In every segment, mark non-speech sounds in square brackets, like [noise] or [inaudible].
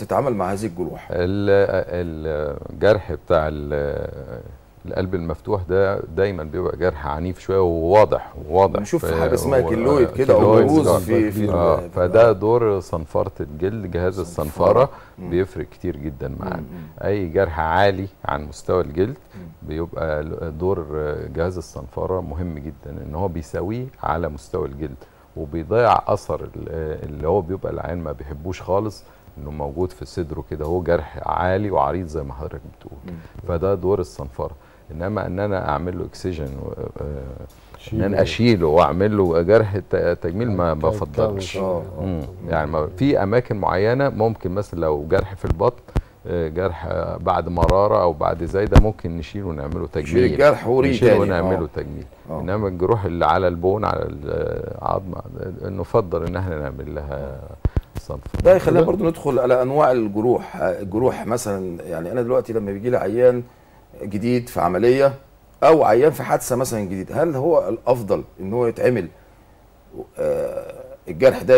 تتعامل مع هذه الجروح ال- الجرح بتاع ال- القلب المفتوح ده دايما بيبقى جرح عنيف شوية وواضح واضح بنشوف في- حاجة اسمها كيلويد كده أو بروز. في في آه فده دور صنفرة الجلد جهاز الصنفرة. بيفرق كتير جدا معانا. أي جرح عالي عن مستوى الجلد. بيبقى دور جهاز الصنفرة مهم جدا إن هو بيساويه على مستوى الجلد وبيضيع أثر ال- اللي هو بيبقى العين ما بيحبوش خالص إنه موجود في صدره كده هو جرح عالي وعريض زي ما حضرتك بتقول. فده دور الصنفرة إنما إن أنا أعمل له اكسجن إن شيله. أنا أشيله وأعمل له جرح تجميل ما بفضلش آه. مم. يعني ما في أماكن معينة ممكن مثلا لو جرح في البطن آه، جرح آه، بعد مرارة أو بعد زايدة ممكن نشيله ونعمله تجميل نشيل الجرح وريه نشيله. ونعمله آه. تجميل آه. إنما الجروح اللي على البون على العظم آه، نفضل إن إحنا نعمل لها صنف ده يخلينا برضو ندخل على أنواع الجروح. الجروح مثلا يعني أنا دلوقتي لما بيجي لي عيان جديد في عملية أو عيان في حادثة مثلا جديد هل هو الأفضل إن هو يتعمل؟ آه، الجرح ده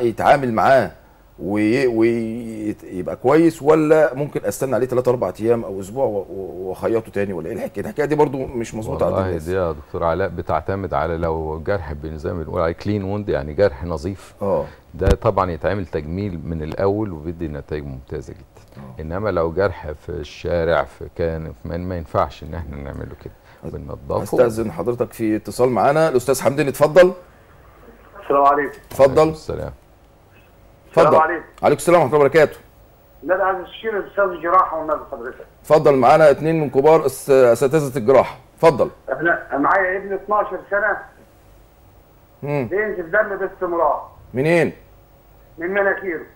يتعامل معاه؟ ويبقى كويس ولا ممكن أستنى عليه 3 4 أيام أو أسبوع وأخيطه تاني ولا إيه الحكاية؟ الحكاية دي برضو مش مظبوطة عند والله الناس. دي يا دكتور علاء بتعتمد على لو جرح زي ما بنقول عليه كلين ووند يعني جرح نظيف. آه. ده طبعا يتعمل تجميل من الأول وبيدي نتائج ممتازة جدا. آه. إنما لو جرح في الشارع في كان في ما, ما ينفعش إن إحنا نعمله كده. بننضفه أستأذن حضرتك في اتصال معانا. الأستاذ حمدين اتفضل. السلام عليكم. اتفضل. السلام. السلام اتفضل عليكم. عليكم السلام ورحمة الله وبركاته. ندى عايز اشيل أستاذ جراحه والنبي حضرتك. اتفضل معانا اتنين من كبار أساتذة الجراحة. اتفضل. إحنا معايا ابن 12 سنة. مم. بينزل دم باستمرار منين؟ من مناخيره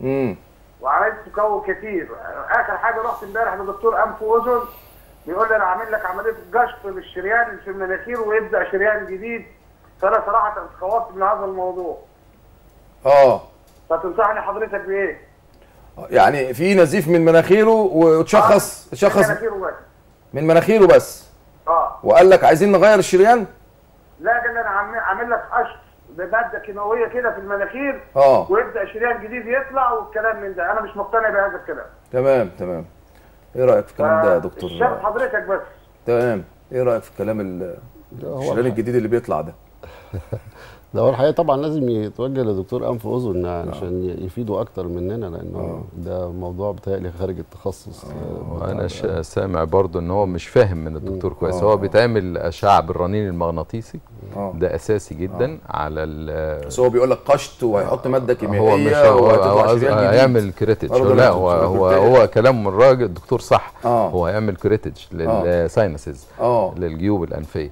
امم وعملت تكون كتير. آخر حاجة رحت امبارح لدكتور أنف وأذن بيقول لي أنا عامل لك عملية جشط للشريان اللي في المناخير ويبدأ شريان جديد. فأنا صراحة اتخوفت من هذا الموضوع. آه. فتنصحني حضرتك بإيه؟ يعني في نزيف من مناخيره وتشخص من تشخص مناخيره بس. من مناخيره بس. آه. وقال لك عايزين نغير الشريان؟ لا ده أنا عامل لك قشط بماده كيماوية كده في المناخير آه. ويبدأ شريان جديد يطلع والكلام من ده. أنا مش مقتنع بهذا الكلام. تمام تمام. إيه رأيك في الكلام ده يا دكتور؟ شاف حضرتك بس. تمام. إيه رأيك في الكلام الشريان الجديد اللي بيطلع ده؟ [laughs] ده هو الحقيقة طبعا لازم يتوجه لدكتور أنف واذن عشان يفيدوا أكتر مننا لأنه ده موضوع بيتهيألي خارج التخصص. آه، أنا سامع برضو إن هو مش فاهم من الدكتور كويس. آه. هو بيتعمل اشعه بالرنين المغناطيسي. آه. ده أساسي جدا على ال بس هو بيقول لك قشط وهيحط مادة هو مش كيميائية هو, هو قصد- شريان جديد. هيعمل curettage لا هو هو. هو كلام من الراجل الدكتور صح. آه. هو هيعمل curettage لل sinuses للجيوب الأنفية.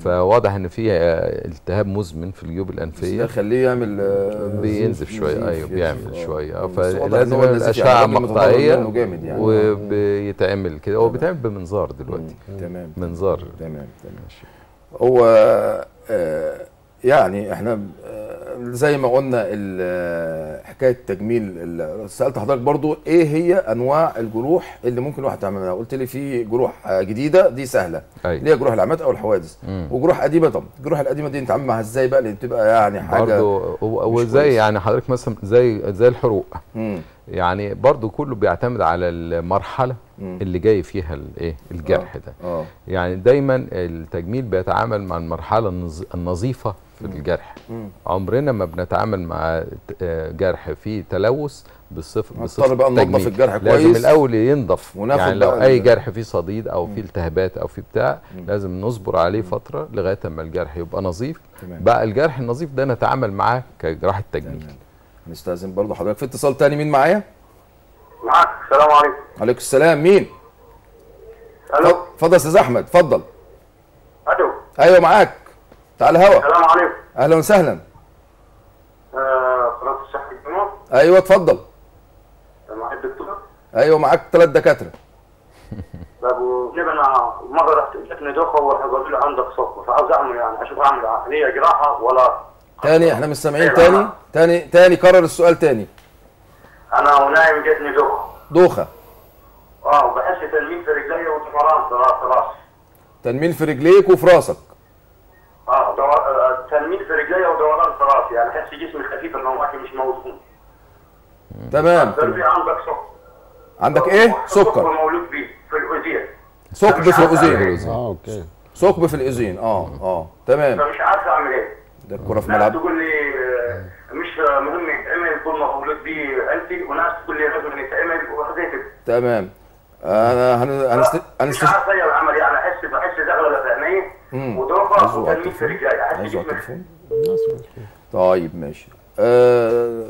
فواضح إن في آه، التهاب مزمن في الجيوب الأنفية. خليه يعمل آه، بينزف شوية. أيوه بيعمل آه. شوية. فلازم يعني متضرر مقطعية يعني. وبيتعمل كده. هو بيتعمل بمنظار دلوقتي. تمام منظار. تمام تمام. هو يعني إحنا زي ما قلنا حكاية تجميل ال- سألت حضرتك برضو إيه هي أنواع الجروح اللي ممكن الواحد تعملها قلت لي في جروح جديدة دي سهلة أيوة. اللي هي جروح العمات أو الحوادث مم. وجروح قديمة طب الجروح القديمة دي نتعامل معاها إزاي بقى لأن بتبقى يعني حاجة برضه و- مش وزي. يعني حضرتك مثلا زي زي الحروق مم. يعني برضه كله بيعتمد على المرحلة مم. اللي جاي فيها الايه الجرح ده. آه. يعني دايما التجميل بيتعامل مع المرحلة النظ- النظيفة في الجرح. مم. عمرنا ما بنتعامل مع آه، جرح فيه تلوث بالصفه نضطر بصفة بقى ننظف. الجرح لازم كويس. الأول ينضف يعني لو أي جرح فيه صديد أو فيه التهابات أو فيه بتاع لازم نصبر عليه فترة لغاية أما الجرح يبقى نظيف. تمام. بقى الجرح النظيف ده نتعامل معاه كجراحه تجميل نستأذن برضو حضرتك. في اتصال تاني مين معايا؟ معاك. السلام عليكم. عليكم السلام. مين؟ ألو؟ اتفضل يا أستاذ أحمد اتفضل ألو؟ أيوه معاك. تعال الهوا السلام عليكم. أهلا وسهلا. آه، قناة الصحه الجمهور أيوه اتفضل. معاك الدكتور. أيوه معاك ثلاث دكاترة. [laughs] ابو جيب أنا مرة رحت جتني دوخة وقالوا لي عندك سكر فعاوز أعمل يعني أشوف أعمل عملية جراحة ولا تاني إحنا مش سامعين. تاني. تاني تاني كرر السؤال تاني. أنا ونايم جتني دوخة. دوخة. آه وبحس تنميل في رجلي ودوران في راس راسي تنميل في رجليك وفي راسك. آه دور... آه، تنميل في رجلي ودوران في راسي يعني أحس جسمي خفيف إنه ماشي مش موزون. تمام. قلبي عندك سكر. عندك إيه؟ سكر مولود بيه في الاذين ثقب في الاذين آه أوكي. ثقب في الاذين آه آه. تمام. فمش عارف أعمل إيه. ده الكرة في ناس ملعب. تقول لي آه، مش مهم يتعمل طول ما مولود بيه قلبي وناس تقول لي لازم يتعمل وزي كده. تمام. أنا هن... هنست... مش. عارف اغير العمل يعني أحس بحس زغلله في عيني. ودوخه وتنميل في رجلي احس طيب ماشي. آه،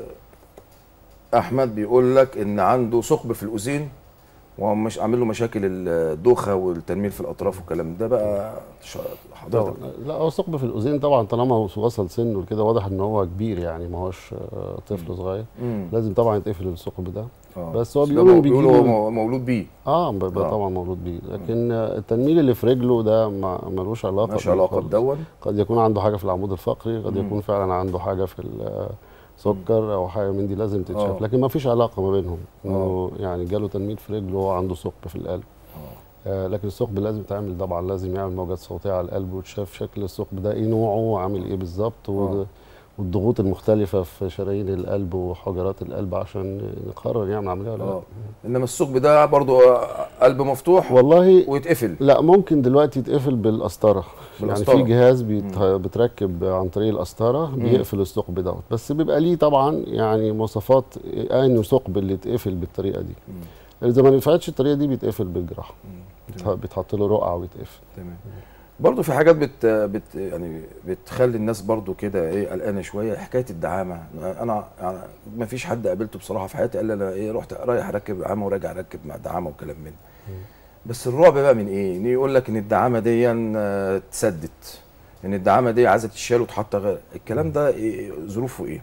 أحمد بيقول لك إن عنده ثقب في الأذين. ومش عامل له مشاكل الدوخة والتنميل في الأطراف والكلام ده بقى حضرتك لا هو ثقب في الأذين طبعا طالما هو وصل سنه كده واضح إن هو كبير يعني ما هوش آه، طفل صغير مم. لازم طبعا يتقفل الثقب ده آه. بس هو بيقولوا بيقولوا مولود بيه آه آه. طبعا مولود بيه لكن التنميل اللي في رجله ده ما ملوش علاقة بيه علاقه. بدون قد يكون عنده حاجة في العمود الفقري قد مم. يكون فعلا عنده حاجة في السكر أو حاجة من دي لازم آه. تتشاف لكن ما فيش علاقة ما بينهم. إنه يعني جاله تنميل في رجله وهو عنده ثقب في القلب. آه. لكن الثقب لازم يتعمل طبعا لازم يعمل موجات صوتية على القلب وتشاف شكل الثقب ده إيه نوعه وعامل إيه بالظبط. آه. والضغوط المختلفة في شرايين القلب وحجرات القلب عشان نقرر يعمل عمليه ولا لأ. آه. إنما الثقب ده برضو قلب مفتوح والله ويتقفل. لأ ممكن دلوقتي يتقفل بالقسطرة. يعني. في جهاز بيت- بتركب عن طريق القسطرة بيقفل الثقب دوت. بس بيبقى ليه طبعا يعني مواصفات انه ثقب اللي يتقفل بالطريقة دي. إذا ما نفعتش الطريقة دي بيتقفل بالجراحة. بيتح- بيتحط له رقعة ويتقفل. تمام. برضه في حاجات بت, بت يعني بتخلي الناس برضه كده إيه قلقانة شوية حكاية الدعامة أنا يعني ما فيش حد قابلته بصراحة في حياتي قال لي أنا إيه رحت رايح أركب دعامة وراجع أركب مع دعامة وكلام من. بس الرعب بقى من إيه؟ إن يقول لك إن الدعامة دي اتسدت إن الدعامة دي عايزة تتشال وتحط غير الكلام ده إيه ظروفه إيه؟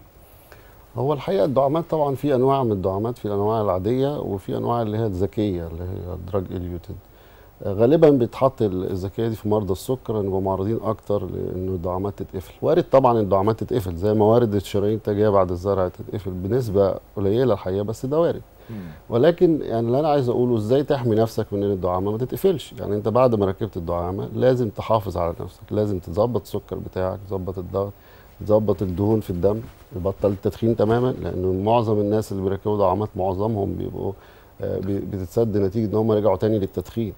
هو الحقيقة الدعامات طبعا في أنواع من الدعامات في الأنواع العادية وفي أنواع اللي هي الذكية اللي هي دراج اليوتد غالبا بيتحط ال- الذكية دي في مرضى السكر نبقى معرضين أكتر لإنه الدعامات تتقفل. وارد طبعا الدعامات تتقفل زي ما وارد الشرايين التاجية بعد الزرع تتقفل بنسبة قليلة الحقيقة بس ده وارد. ولكن يعني اللي أنا عايز أقوله إزاي تحمي نفسك من إن الدعامة ما تتقفلش؟ يعني أنت بعد ما ركبت الدعامة لازم تحافظ على نفسك لازم تظبط السكر بتاعك تظبط الضغط تظبط الدهون في الدم تبطل التدخين تماما لأنه معظم الناس اللي بيركبوا دعامات معظمهم بيبقوا بي- بتتسد نتيجة إن هم رجعوا تاني للتدخين.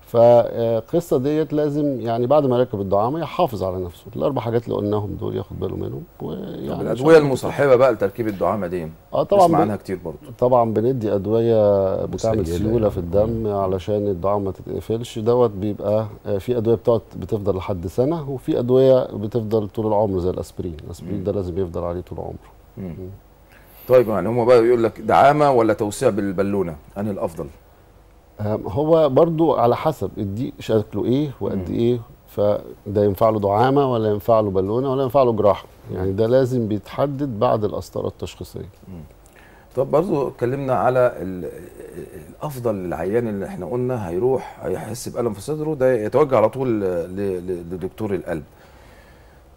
فالقصة ديت لازم يعني بعد ما يركب الدعامة يحافظ على نفسه. الأربع حاجات اللي قلناهم دول ياخد باله منهم ويعني الأدوية المصاحبة بقى لتركيب الدعامة دي؟ آه طبعا نسمع بن- عنها كتير برضه طبعا بندي أدوية بتعمل سيولة. في الدم علشان الدعامة ما تتقفلش. دوت بيبقى آه، في أدوية بتقعد بتفضل لحد سنة وفي أدوية بتفضل طول العمر زي الأسبرين. الأسبرين ده لازم يفضل عليه طول عمره. طيب يعني هم بقى يقول لك دعامة ولا توسيع بالبالونة انهي الأفضل؟ هو برضو على حسب الضيق شكله إيه وقد إيه فده ينفع له دعامة ولا ينفع له بالونة ولا ينفع له جراحة يعني ده لازم بيتحدد بعد القسطره التشخيصية. طب برضو اتكلمنا على ال- الأفضل للعيان اللي إحنا قلنا هيروح هيحس بألم في صدره ده يتوجه على طول لدكتور القلب.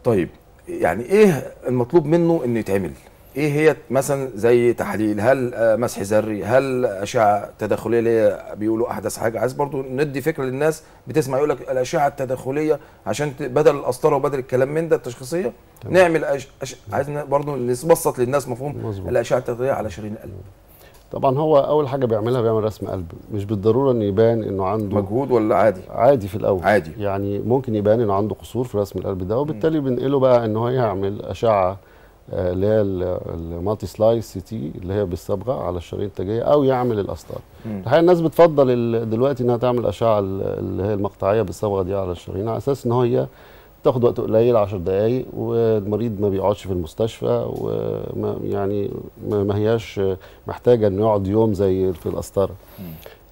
طيب يعني إيه المطلوب منه إنه يتعمل؟ إيه هي مثلا زي تحليل؟ هل آه، مسح ذري؟ هل أشعة تداخلية؟ اللي بيقولوا أحدث حاجة. عايز برضو ندي فكرة للناس. بتسمع يقول لك الأشعة التداخلية عشان بدل القسطره وبدل الكلام من ده التشخيصية نعمل أش... أش... عايز برضو نبسط للناس مفهوم؟ مظبوط. الأشعة التداخلية على شرايين القلب طبعا هو أول حاجة بيعملها بيعمل رسم قلب. مش بالضرورة انه يبان إنه عنده مجهود ولا عادي؟ عادي في الأول. عادي. يعني ممكن يبان إنه عنده قصور في رسم القلب ده وبالتالي بنقله بقى إن هو يعمل أشعة اللي هي ال- ال multislice CT اللي هي بالصبغة على الشرايين التاجية أو يعمل القسطره الحقيقة الناس بتفضل دلوقتي إنها تعمل أشعة ال- اللي هي المقطعية بالصبغة دي على الشرايين على أساس إن هي تاخد وقت قليل 10 دقائق والمريض ما بيقعدش في المستشفى وما يعني ما هياش محتاجة إنه يقعد يوم زي في القسطره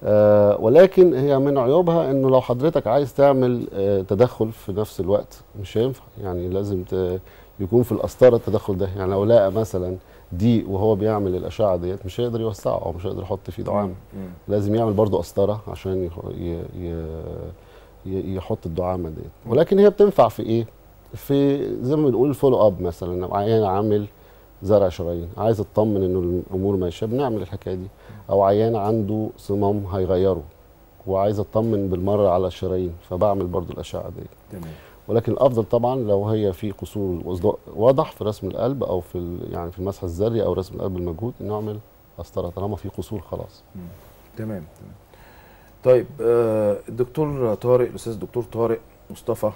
آه ولكن هي من عيوبها إنه لو حضرتك عايز تعمل آه تدخل في نفس الوقت مش هينفع. يعني لازم ت- يكون في القسطره التدخل ده. يعني لو لقى مثلا ضيق وهو بيعمل الأشعة ديت مش هيقدر يوسعه أو مش هيقدر يحط فيه دعامة. لازم يعمل برضو قسطره عشان يح- ي- ي- ي- يحط الدعامة ديت. ولكن هي بتنفع في إيه؟ في زي ما بنقول follow up مثلا. لو عيان عامل زرع شرايين عايز اطمن إنه الأمور ماشية بنعمل الحكاية دي. أو عيان عنده صمام هيغيره وعايز اطمن بالمرة على الشرايين فبعمل برضو الأشعة دي تمام. ولكن الأفضل طبعا لو هي في قصور واضح في رسم القلب أو في يعني في المسح الذري أو رسم القلب المجهود نعمل قسطره طالما في قصور خلاص. مم. تمام تمام. طيب آه، الدكتور طارق الأستاذ الدكتور طارق مصطفى.